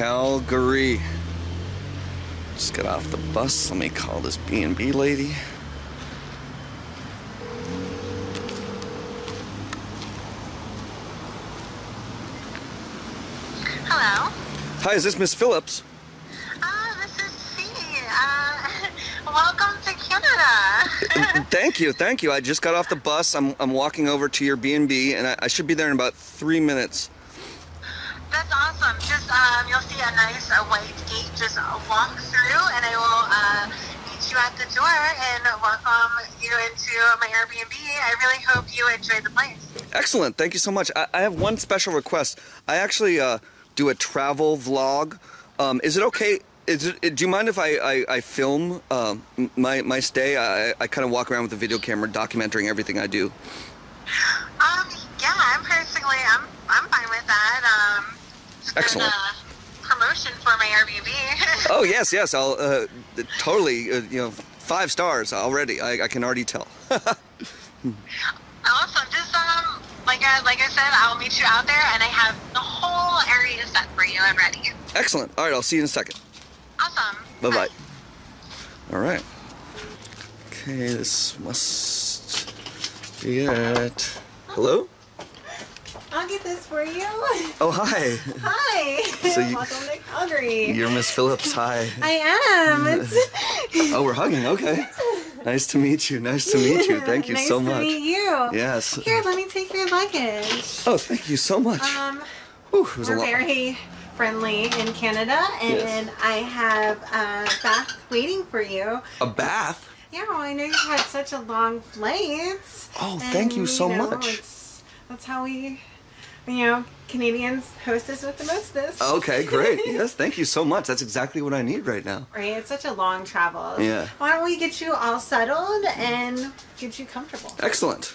Calgary. Just got off the bus. Let me call this B&B lady. Hello. Hi, is this Miss Phillips? Uh, this is C. Uh, welcome to Canada. Thank you, thank you. I just got off the bus. I'm, I'm walking over to your B&B, and I, I should be there in about three minutes. That's awesome. Just um, you'll see a nice uh, white gate. Just walk through, and I will uh, meet you at the door and welcome you into my Airbnb. I really hope you enjoy the place. Excellent. Thank you so much. I, I have one special request. I actually uh, do a travel vlog. Um, is it okay? Is it, do you mind if I, I, I film um, my, my stay? I, I kind of walk around with a video camera documenting everything I do. Um, yeah, I'm personally, I'm, I'm fine with that. Um, Excellent. Uh, promotion for my Airbnb. Oh, yes, yes. I'll uh, totally, uh, you know, five stars already. I, I can already tell. Awesome. Just um, like I like I said, I'll meet you out there, and I have the whole area set for you and ready. Excellent. All right, I'll see you in a second. Awesome. Bye bye. All right. Okay, this must be it. Hello? I'll get this for you. Oh, hi. Hi. So you- You're Miss Phillips. Hi. I am. Oh, we're hugging. Okay. Nice to meet you. Nice to meet you. Thank you nice so to much. meet you. Yes. Here, let me take your luggage. Oh, thank you so much. Um, Whew, it was we're lot. very friendly in Canada, and Yes. I have a bath waiting for you. A bath? Yeah, well, I know you've had such a long flight. Oh, thank you so know, much. That's how we, you know, Canadians hostess with the mostest. Okay, great. Yes, thank you so much. That's exactly what I need right now. Right, it's such a long travel. Yeah. Why don't we get you all settled and get you comfortable? Excellent.